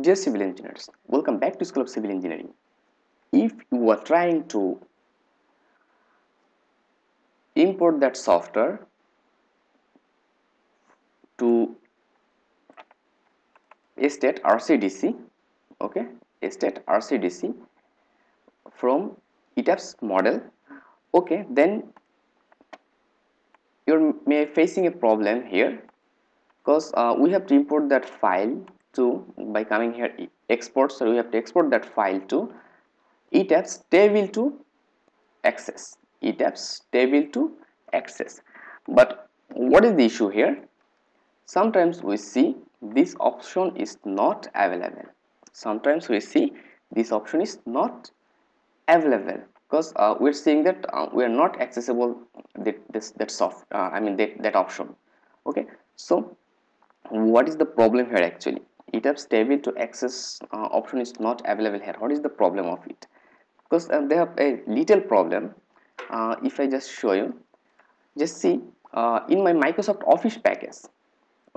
Dear civil engineers, welcome back to School of Civil Engineering. If you are trying to import that software to STAAD RCDC, okay, STAAD RCDC from ETABS model, okay, then you're may facing a problem here because uh, we have to import that file to by coming here export so we have to export that file to etabs table to access. Etabs table to access. But what is the issue here? Sometimes we see this option is not available. Sometimes we see this option is not available because uh, we're seeing that uh, we are not accessible this that soft uh, i mean that, that option. Okay? So what is the problem here actually ETABS table to access uh, option is not available here. What is the problem of it? Because uh, they have a little problem uh, if I just show you. Just see uh, in my Microsoft Office package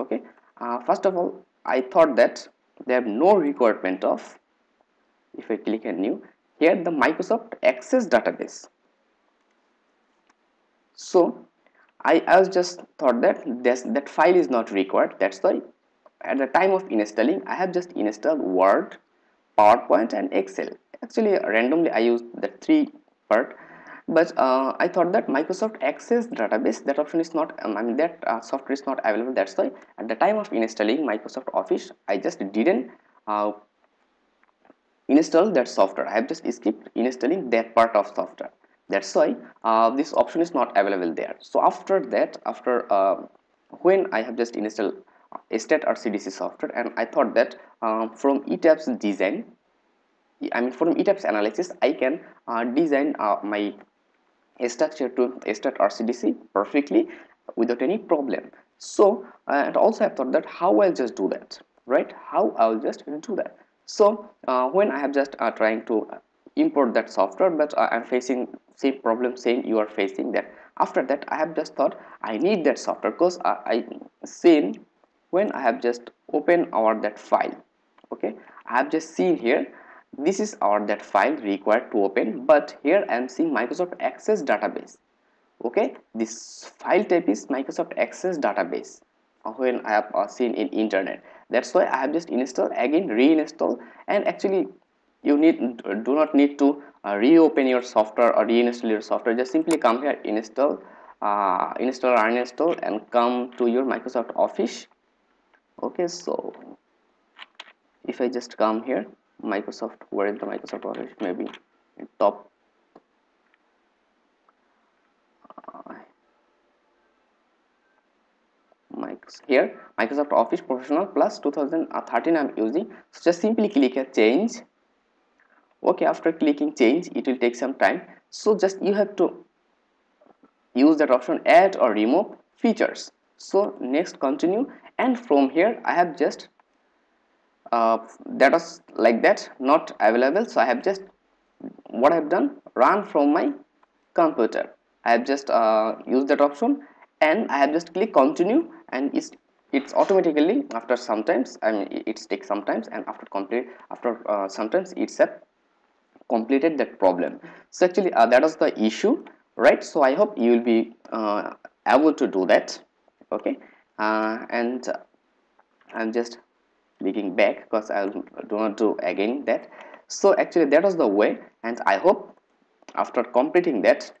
okay uh, first of all I thought that they have no requirement of if I click on new here the Microsoft Access database. So I, I was just thought that this, that file is not required that's why at the time of installing I have just installed Word PowerPoint and Excel. Actually randomly I used the three part but uh, I thought that Microsoft Access database that option is not um, I mean that uh, software is not available. That's why at the time of installing Microsoft Office I just didn't uh, install that software. I have just skipped installing that part of software. That's why uh, this option is not available there. So after that after uh, when I have just installed STAAD RCDC software and I thought that um, from ETABS design I mean from ETABS analysis I can uh, design uh, my structure to STAAD RCDC perfectly without any problem. So uh, and also I thought that how I'll just do that right? How I'll just do that. So uh, when I have just uh, trying to import that software but uh, I'm facing same problem same you are facing that. After that I have just thought I need that software because I, I seen when I have just opened our that file okay? I have just seen here this is our that file required to open but here I am seeing Microsoft Access database okay? This file type is Microsoft Access database uh, when I have uh, seen in internet. That's why I have just installed again reinstall and actually you need do not need to uh, reopen your software or reinstall your software. Just simply come here install uh, install or uninstall and come to your Microsoft Office okay so if I just come here Microsoft where is the Microsoft Office? Maybe top. Uh, here Microsoft Office Professional Plus 2013 I'm using. So just simply click here change. Okay after clicking change it will take some time. So just you have to use that option add or remove features. So next continue and from here I have just uh, that was like that not available. So I have just what I have done run from my computer. I have just uh, used that option and I have just click continue and it's it's automatically after sometimes I mean it takes sometimes and after complete after uh, sometimes it's a completed that problem. So actually uh, that was the issue right? So I hope you will be uh, able to do that okay uh, and I'm just clicking back because I'll do not do again that. So actually that was the way and I hope after completing that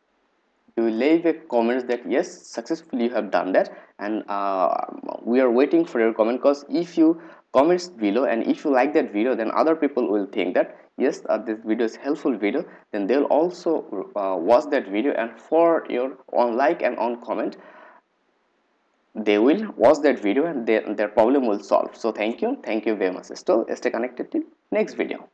you leave a comment that yes successfully you have done that and uh, we are waiting for your comment because if you comments below and if you like that video then other people will think that yes uh, this video is helpful video then they'll also uh, watch that video and for your on like and on comment they will watch that video and their, their problem will solve. So thank you. Thank you very much still stay connected till next video